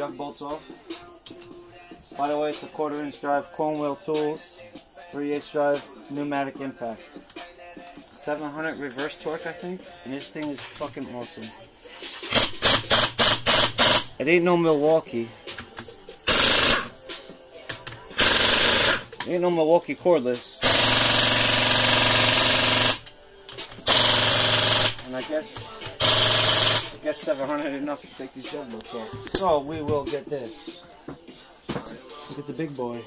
jug bolts off. By the way, it's a quarter inch drive Cornwell Tools, 3 8 drive pneumatic impact. 700 reverse torque, I think, and this thing is fucking awesome. It ain't no Milwaukee. It ain't no Milwaukee cordless. And I guess, guess 700 enough to take these bolts off. So we will get this. Look at the big boy.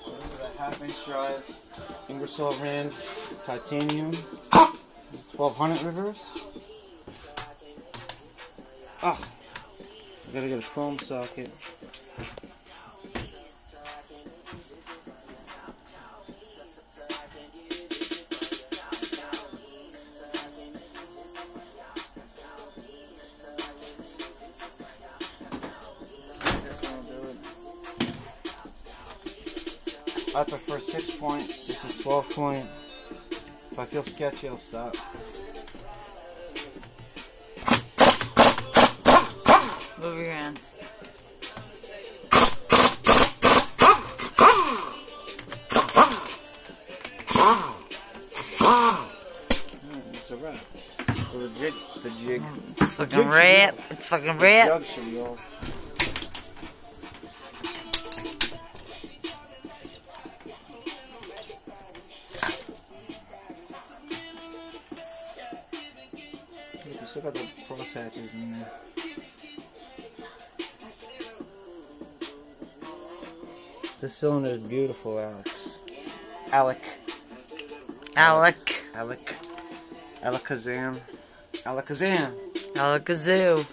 So this is a half inch drive Ingersoll Rand titanium 1200 reverse. Ah, I gotta get a chrome socket. I prefer six point. This is 12 point. If I feel sketchy, I'll stop. It's a wrap. The jig, the jig, It's fucking rap. It's fucking rap. jug should be off. Look, you still got the cross hatches in there. This cylinder is beautiful, Alex. Alec. Alec. Alec. Alakazam. Alakazam. Alakazoo.